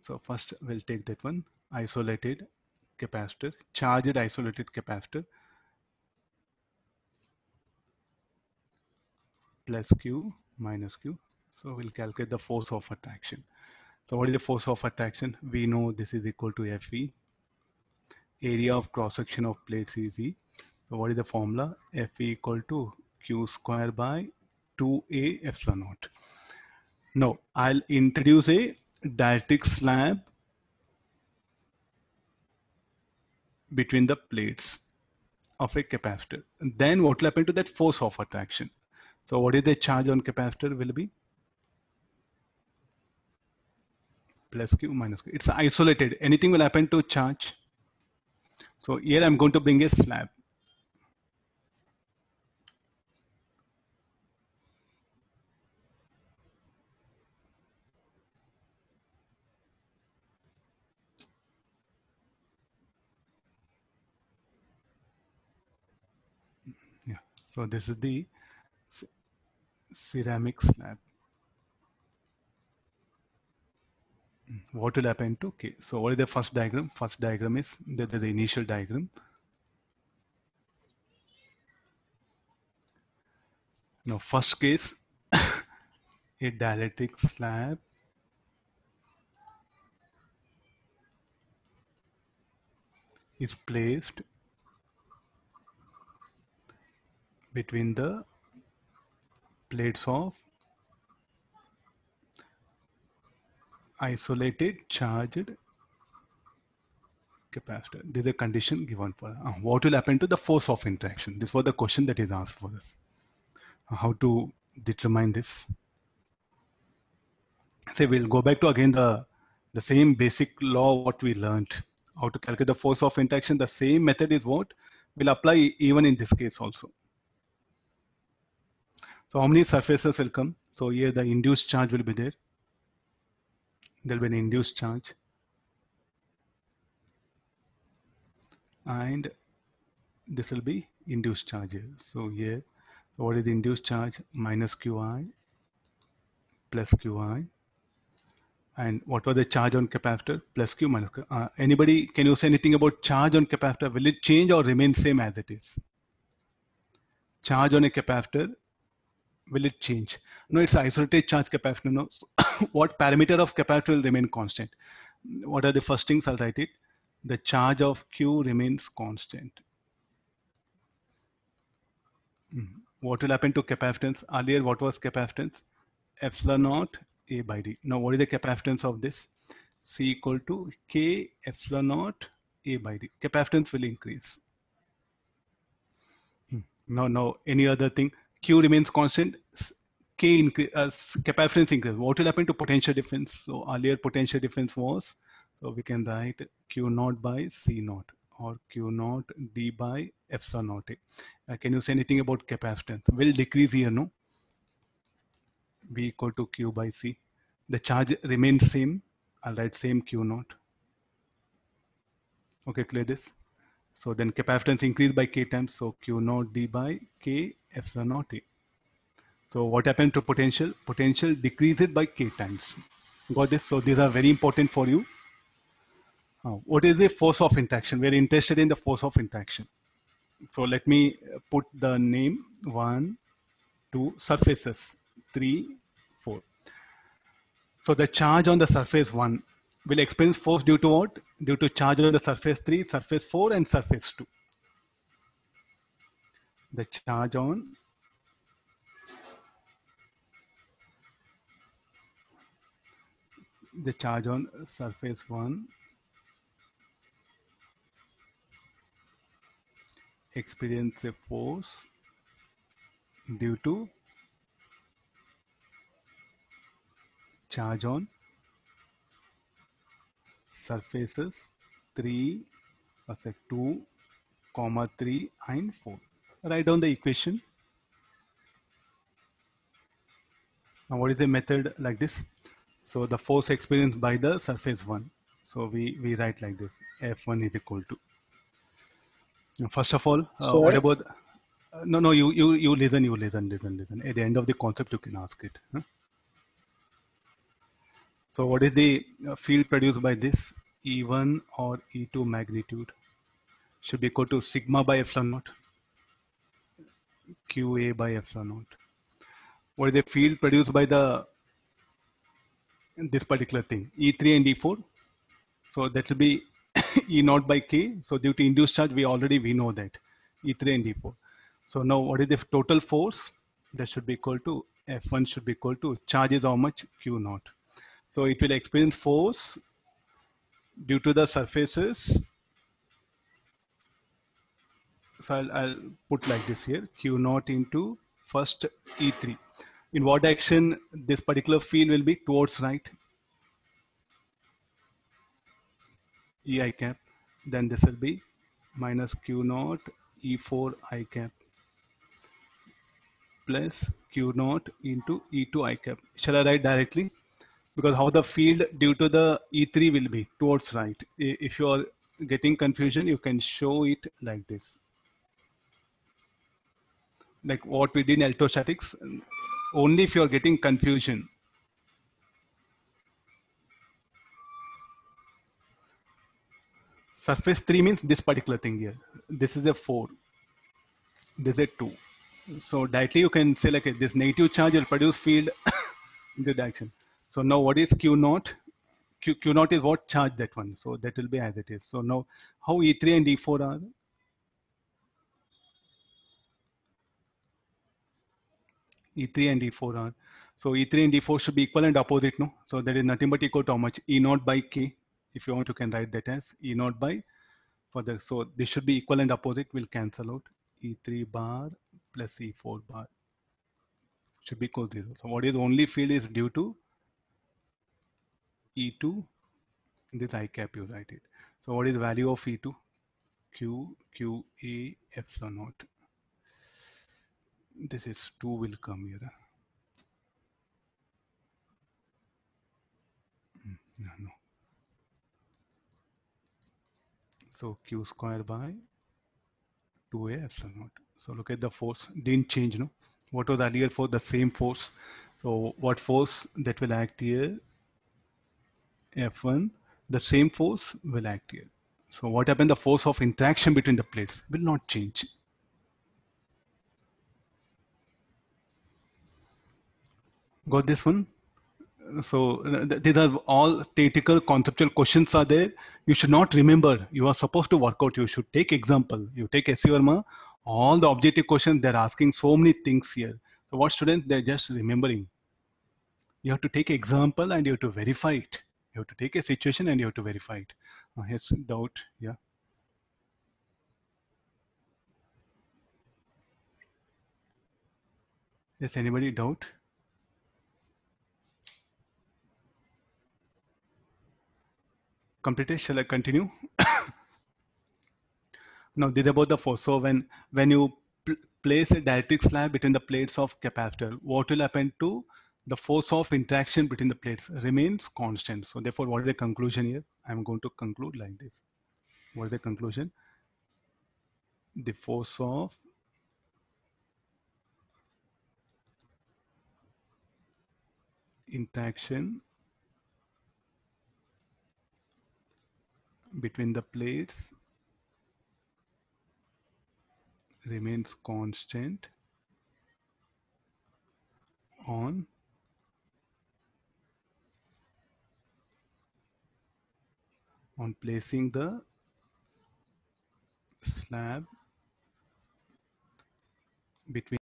So first we'll take that one, isolated capacitor, charged isolated capacitor plus Q minus Q. So we'll calculate the force of attraction. So what is the force of attraction? We know this is equal to Fe. Area of cross section of plates is E. So what is the formula? Fe equal to Q square by 2A epsilon naught. Now I'll introduce a dielectric slab between the plates of a capacitor. Then what will happen to that force of attraction? So what is the charge on capacitor will be? Plus Q minus Q. It's isolated. Anything will happen to charge. So here I'm going to bring a slab. So this is the ceramic slab. What will happen to K? So what is the first diagram? First diagram is the, the, the initial diagram. Now first case, a dielectric slab is placed between the plates of isolated charged capacitor. This is a condition given for uh, what will happen to the force of interaction. This was the question that is asked for us. Uh, how to determine this? So we'll go back to again the the same basic law what we learned. How to calculate the force of interaction. The same method is what will apply even in this case also. So how many surfaces will come? So here the induced charge will be there. There will be an induced charge. And this will be induced charge here. So here, so what is the induced charge? Minus Qi plus Qi. And what was the charge on capacitor? Plus Q minus Q. Uh, anybody, can you say anything about charge on capacitor? Will it change or remain same as it is? Charge on a capacitor will it change? No, it's isolated charge capacitor. No, what parameter of capacitor will remain constant? What are the first things? I'll write it. The charge of Q remains constant. Hmm. What will happen to capacitance? Earlier, what was capacitance? Epsilon naught A by D. Now, what is the capacitance of this? C equal to K epsilon naught A by D. Capacitance will increase. Hmm. No, no, any other thing? Q remains constant, K increase, uh, capacitance increase. What will happen to potential difference? So earlier potential difference was, so we can write Q naught by C naught or Q naught D by epsilon naught Uh, can you say anything about capacitance? Will decrease here, no? B equal to Q by C. The charge remains same. I'll write same Q naught. Okay, clear this? So then capacitance increase by K times. So Q naught D by K epsilon naught A. So what happened to potential? Potential decreases by K times. Got this? So these are very important for you. Uh, what is the force of interaction? We're interested in the force of interaction. So let me put the name one, two, surfaces, three, four. So the charge on the surface one will experience force due to what? Due to charge on the surface 3, surface 4 and surface 2. The charge on the charge on surface 1 experience a force due to charge on surfaces 3 uh, say 2 comma 3 and 4 write down the equation. Now what is the method like this? So the force experienced by the surface 1 so we we write like this. F1 is equal to. Now, first of all uh, what about uh, no no you you you listen you listen listen listen. At the end of the concept you can ask it huh? So what is the uh, field produced by this? E1 or E2 magnitude? Should be equal to sigma by epsilon naught, QA by epsilon naught. What is the field produced by the this particular thing, E3 and E4? So that will be E naught by K. So due to induced charge, we already we know that E3 and E4. So now what is the total force? That should be equal to F1 should be equal to charge is how much Q naught. So it will experience force due to the surfaces. So I'll, I'll put like this here, Q naught into first E3. In what direction this particular field will be towards right? E i cap. Then this will be minus Q naught E4 i cap plus Q naught into E2 i cap. Shall I write directly? because how the field due to the E3 will be towards right. If you are getting confusion, you can show it like this. Like what we did in electrostatics, only if you are getting confusion. Surface 3 means this particular thing here. This is a 4. This is a 2. So directly you can say like this negative charge will produce field in the direction. So now what is Q naught? Q, Q is what charge that one. So that will be as it is. So now how E3 and E4 are? E3 and E4 are. So E3 and E4 should be equal and opposite, no? So there is nothing but equal to how much? E naught by K. If you want, you can write that as E naught by further. So this should be equal and opposite will cancel out. E3 bar plus E4 bar should be equal to zero. So what is only field is due to E2, this i cap you write it. So what is value of E2? Q, Q, A, epsilon naught. This is 2 will come here. Hmm, no, no. So Q square by 2A epsilon naught. So look at the force, didn't change, no? What was earlier for the same force? So what force that will act here F1, the same force will act here. So what happened? The force of interaction between the plates will not change. Got this one? So these are all theoretical conceptual questions are there. You should not remember. You are supposed to work out. You should take example. You take HC Verma, all the objective questions, they're asking so many things here. So what students, they're just remembering. You have to take example and you have to verify it. You have to take a situation and you have to verify it. Uh, yes, doubt, yeah. Yes, anybody doubt? Completed, shall I continue? now this is about the force. So when, when you pl place a dielectric slab between the plates of capacitor, what will happen to the force of interaction between the plates remains constant. So therefore, what is the conclusion here? I'm going to conclude like this. What is the conclusion? The force of interaction between the plates remains constant on on placing the slab between